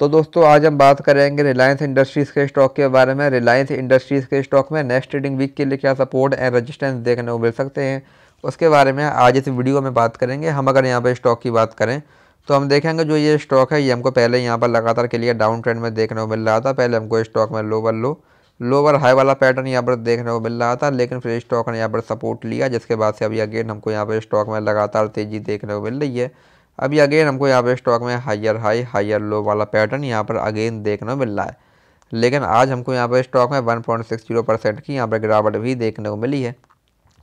तो दोस्तों, आज हम बात करेंगे रिलायंस इंडस्ट्रीज़ के स्टॉक के बारे में। रिलायंस इंडस्ट्रीज़ के स्टॉक में नेक्स्ट ट्रेडिंग वीक के लिए क्या सपोर्ट एंड रजिस्टेंस देखने को मिल सकते हैं, उसके बारे में आज इस वीडियो में बात करेंगे। हम अगर यहाँ पर स्टॉक की बात करें तो हम देखेंगे जो ये स्टॉक है, ये हमको पहले यहाँ पर लगातार के लिए डाउन ट्रेंड में देखने को मिल रहा था। पहले हमको स्टॉक में लोवर लो लोवर हाई वाला पैटर्न यहाँ पर देखने को मिल रहा था, लेकिन फिर स्टॉक ने यहाँ पर सपोर्ट लिया, जिसके बाद से अभी अगेन हमको यहाँ पर स्टॉक में लगातार तेज़ी देखने को मिल रही है। अभी अगेन हमको यहाँ पे स्टॉक में हाइयर हाई हाइयर लो वाला पैटर्न यहाँ पर अगेन देखने को मिल रहा है। लेकिन आज हमको यहाँ पर स्टॉक में one point six zero percent की यहाँ पर गिरावट भी देखने को मिली है।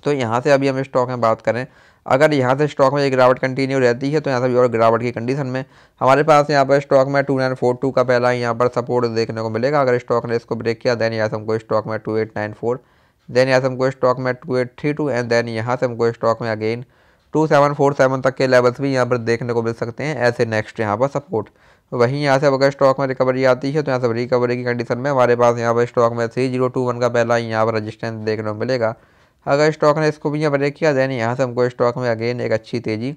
तो यहाँ से अभी हम स्टॉक में बात करें, अगर यहाँ से स्टॉक में एक गिरावट कंटिन्यू रहती है तो यहाँ से भी और गिरावट की कंडीशन में हमारे पास यहाँ पर स्टॉक में टू नाइन फोर टू का पहला यहाँ पर सपोर्ट देखने को मिलेगा। अगर स्टॉक ने इसको ब्रेक किया देन यहाँ से हमको स्टॉक में two eight nine four then यहाँ से हमको स्टॉक में two eight three two and then यहाँ से हमको स्टॉक में again two seven four seven तक के लेवल्स भी यहाँ पर देखने को मिल सकते हैं, ऐसे नेक्स्ट यहाँ पर सपोर्ट वहीं यहाँ से अगर स्टॉक में रिकवरी आती है तो यहाँ से रिकवरी की कंडीशन में हमारे पास यहाँ पर स्टॉक में थ्री ज़ीरो टू वन का पहला यहाँ पर रजिस्टेंस देखने को मिलेगा। अगर स्टॉक ने इसको भी यहाँ ब्रेक किया देन यहाँ से हमको स्टॉक में अगेन एक अच्छी तेज़ी,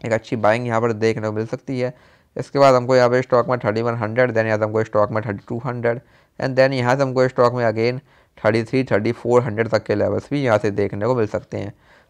एक अच्छी बाइंग यहाँ पर देखने को मिल सकती है। इसके बाद हमको यहाँ पर स्टॉक में थर्टी वन हंड्रेड देन यहाँ से हमको स्टॉक में thirty two hundred and then यहाँ से हमको स्टॉक में again thirty three, thirty four hundred तक के लेवल्स भी यहाँ से देखने को मिल सकते हैं।